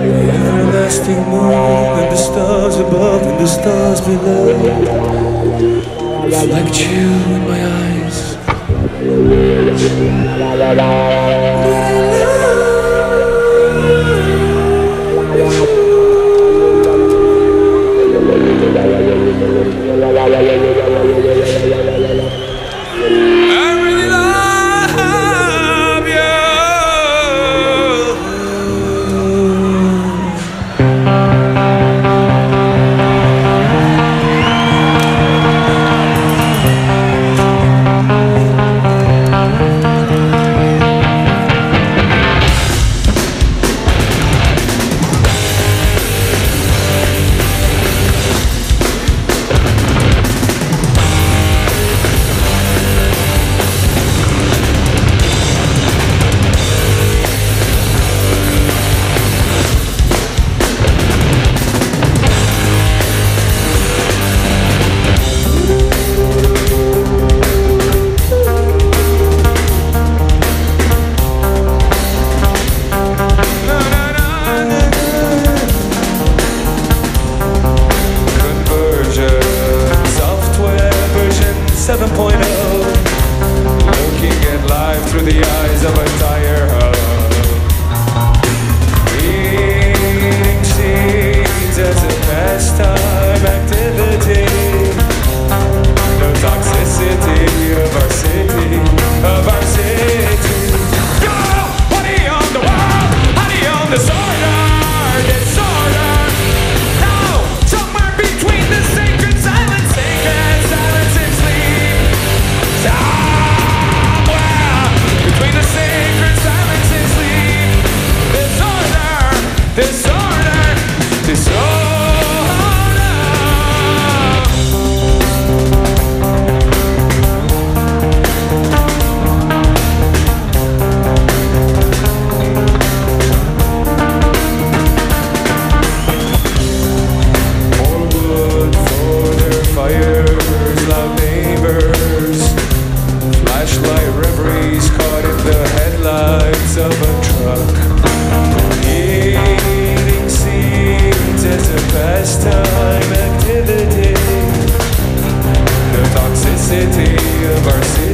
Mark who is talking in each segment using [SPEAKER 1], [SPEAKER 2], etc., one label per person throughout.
[SPEAKER 1] Everlasting moon and the stars above and the stars below. Reflect you in my eyes. city of our city.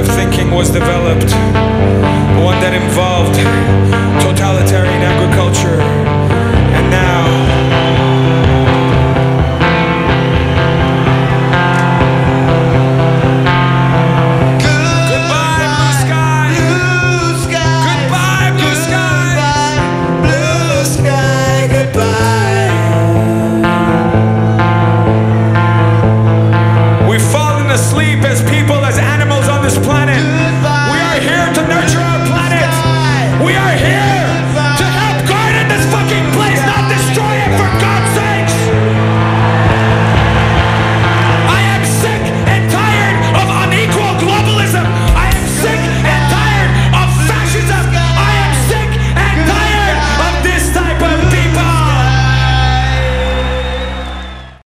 [SPEAKER 1] of thinking was developed, one that involved